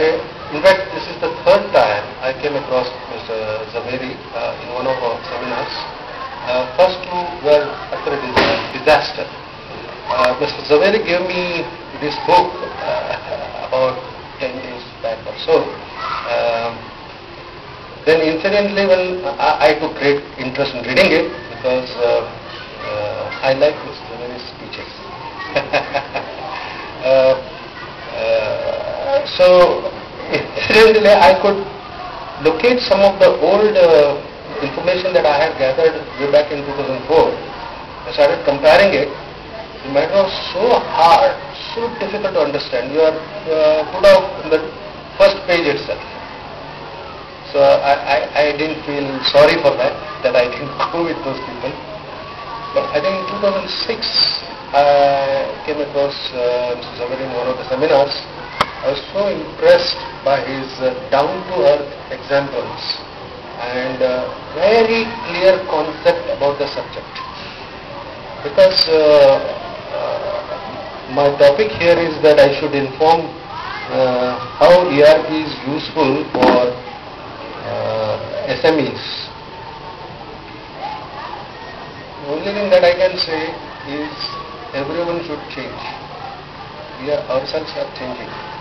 I, in fact, this is the third time I came across Mr. Zaveri uh, in one of our seminars. Uh, first two were after a disaster. Uh, Mr. Zaveri gave me this book uh, about 10 days back or so. Um, then incidentally, when I, I, took great interest in reading it because uh, uh, I like Mr. Zaveri's speeches. so incidentally, I could locate some of the old information that I had gathered way back in 2004. I started comparing it. The matter was so hard, so difficult to understand. You are uh, put off in the first page itself. So I, I, I didn't feel sorry for that, that I didn't go with those people. But I think in 2006, I came across uh, Mr. Zaveri in one of the seminars. I was so impressed by his uh, down-to-earth examples and uh, very clear concept about the subject. Because uh, uh, my topic here is that I should inform uh, how ERP is useful for SMEs. The only thing that I can say is everyone should change. We are ourselves are changing.